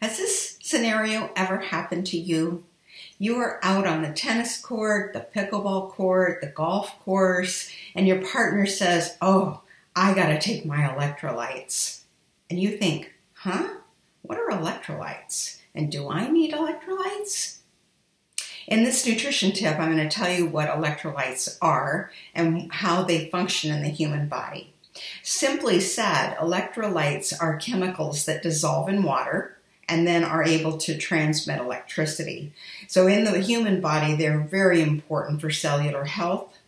Has this scenario ever happened to you? You are out on the tennis court, the pickleball court, the golf course, and your partner says, Oh, I gotta take my electrolytes. And you think, Huh? What are electrolytes? And do I need electrolytes? In this nutrition tip, I'm going to tell you what electrolytes are and how they function in the human body. Simply said, electrolytes are chemicals that dissolve in water and then are able to transmit electricity. So, in the human body, they're very important for cellular health,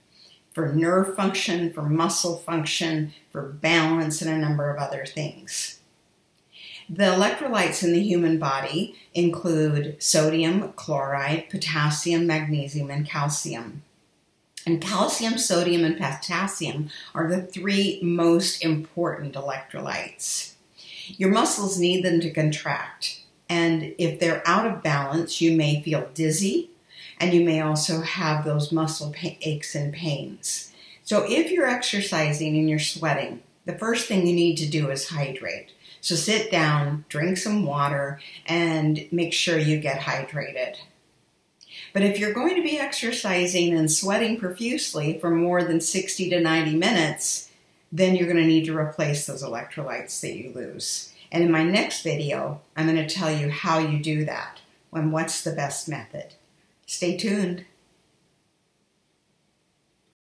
for nerve function, for muscle function, for balance, and a number of other things. The electrolytes in the human body include sodium, chloride, potassium, magnesium, and calcium. And calcium, sodium, and potassium are the three most important electrolytes. Your muscles need them to contract. And if they're out of balance, you may feel dizzy and you may also have those muscle aches and pains. So if you're exercising and you're sweating, the first thing you need to do is hydrate. So sit down, drink some water, and make sure you get hydrated. But if you're going to be exercising and sweating profusely for more than 60 to 90 minutes, then you're going to need to replace those electrolytes that you lose. And in my next video, I'm going to tell you how you do that and what's the best method. Stay tuned.